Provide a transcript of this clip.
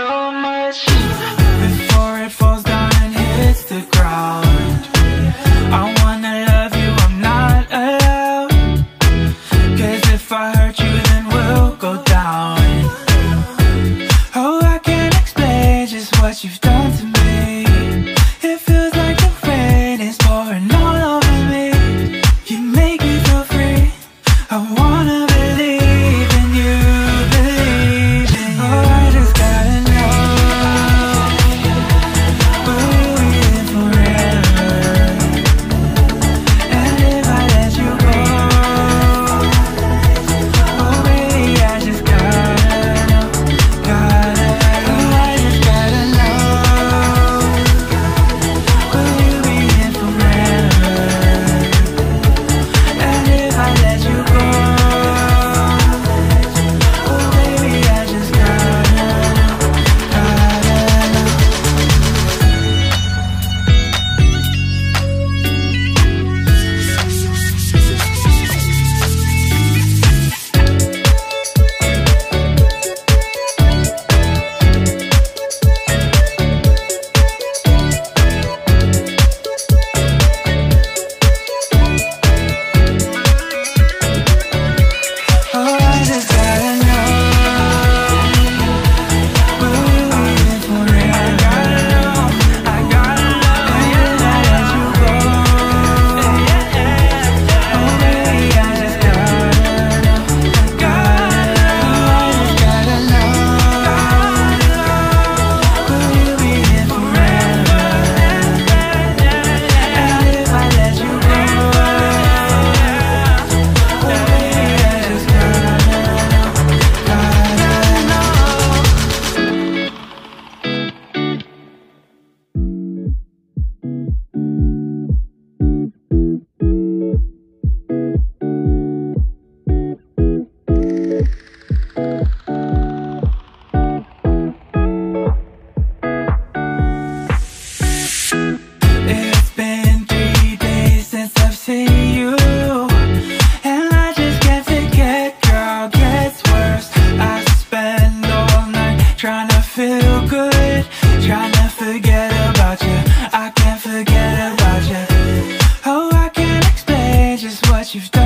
so much Before it falls down and hits the ground I wanna love you, I'm not allowed. Cause if I hurt you trying to feel good, trying to forget about you. I can't forget about you. Oh, I can't explain just what you've done.